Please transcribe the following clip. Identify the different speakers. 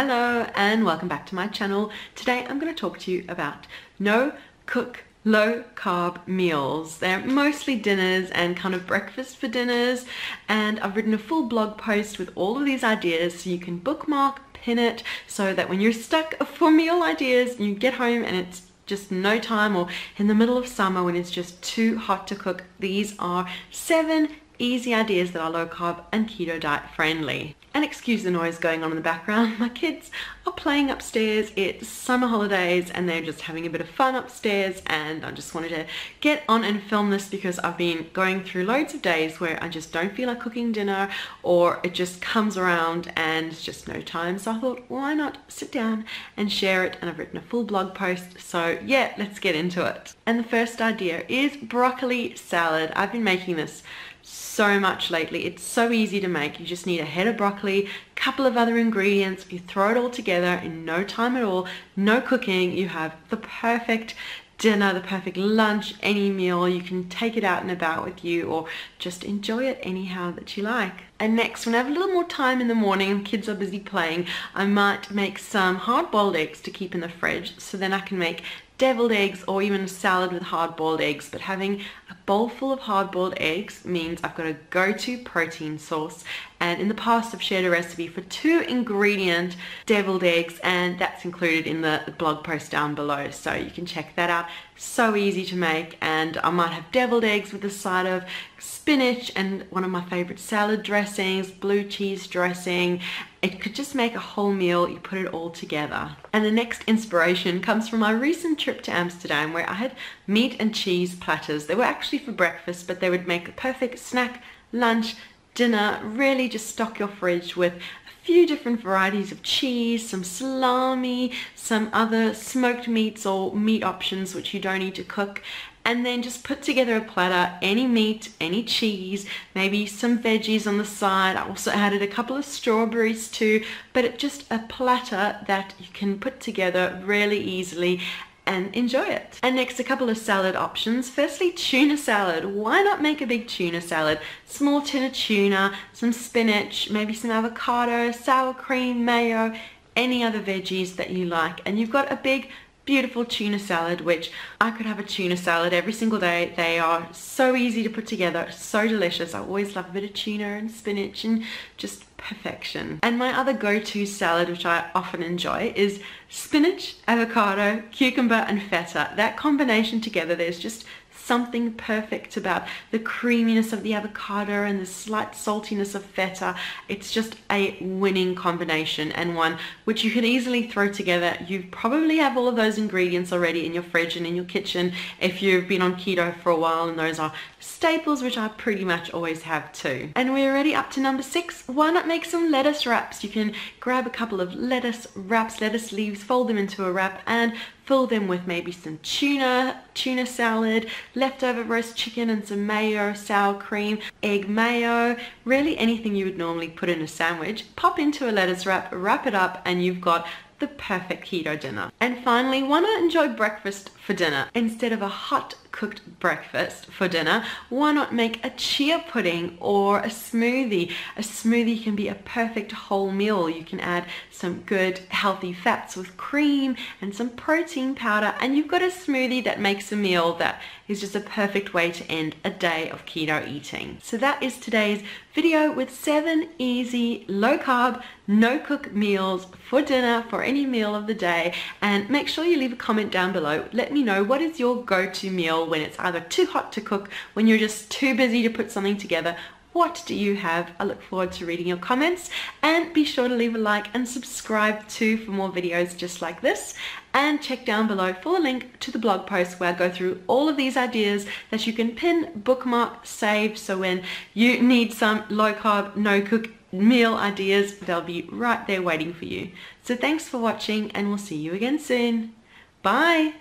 Speaker 1: Hello and welcome back to my channel. Today I'm going to talk to you about no cook low carb meals. They're mostly dinners and kind of breakfast for dinners and I've written a full blog post with all of these ideas so you can bookmark, pin it so that when you're stuck for meal ideas you get home and it's just no time or in the middle of summer when it's just too hot to cook. These are seven easy ideas that are low carb and keto diet friendly. And excuse the noise going on in the background. My kids are playing upstairs. It's summer holidays and they're just having a bit of fun upstairs and I just wanted to get on and film this because I've been going through loads of days where I just don't feel like cooking dinner or it just comes around and it's just no time. So I thought, why not sit down and share it? And I've written a full blog post. So yeah, let's get into it. And the first idea is broccoli salad. I've been making this so much lately. It's so easy to make. You just need a head of broccoli, a couple of other ingredients, you throw it all together in no time at all, no cooking, you have the perfect dinner, the perfect lunch, any meal. You can take it out and about with you or just enjoy it anyhow that you like. And next, when I have a little more time in the morning and kids are busy playing, I might make some hard-boiled eggs to keep in the fridge so then I can make deviled eggs or even a salad with hard-boiled eggs but having a bowl full of hard-boiled eggs means I've got a go-to protein source. And in the past I've shared a recipe for two ingredient deviled eggs and that's included in the blog post down below. So you can check that out. So easy to make and I might have deviled eggs with a side of spinach and one of my favorite salad dressings blue cheese dressing it could just make a whole meal you put it all together and the next inspiration comes from my recent trip to Amsterdam where I had meat and cheese platters. They were actually for breakfast, but they would make a perfect snack, lunch, dinner, really just stock your fridge with a few different varieties of cheese, some salami, some other smoked meats or meat options which you don't need to cook and then just put together a platter, any meat, any cheese, maybe some veggies on the side. I also added a couple of strawberries too, but it just a platter that you can put together really easily and enjoy it. And next, a couple of salad options. Firstly, tuna salad. Why not make a big tuna salad? Small tin of tuna, some spinach, maybe some avocado, sour cream, mayo, any other veggies that you like. And you've got a big beautiful tuna salad, which I could have a tuna salad every single day. They are so easy to put together, so delicious. I always love a bit of tuna and spinach and just perfection. And my other go-to salad, which I often enjoy, is spinach, avocado, cucumber, and feta. That combination together, there's just something perfect about the creaminess of the avocado and the slight saltiness of feta. It's just a winning combination and one which you can easily throw together. You probably have all of those ingredients already in your fridge and in your kitchen if you've been on keto for a while and those are staples which I pretty much always have too. And we're already up to number six. Why not make some lettuce wraps? You can grab a couple of lettuce wraps, lettuce leaves, fold them into a wrap and fill them with maybe some tuna, tuna salad, leftover roast chicken and some mayo, sour cream, egg mayo, really anything you would normally put in a sandwich. Pop into a lettuce wrap, wrap it up and you've got the perfect keto dinner. And finally, why not enjoy breakfast for dinner? Instead of a hot cooked breakfast for dinner, why not make a chia pudding or a smoothie? A smoothie can be a perfect whole meal. You can add some good healthy fats with cream and some protein powder and you've got a smoothie that makes a meal that is just a perfect way to end a day of keto eating. So that is today's video with seven easy low carb no cook meals for dinner for any meal of the day and make sure you leave a comment down below let me know what is your go-to meal when it's either too hot to cook when you're just too busy to put something together what do you have? I look forward to reading your comments and be sure to leave a like and subscribe too for more videos just like this and check down below for a link to the blog post where I go through all of these ideas that you can pin, bookmark, save so when you need some low carb, no cook meal ideas they'll be right there waiting for you. So thanks for watching and we'll see you again soon. Bye!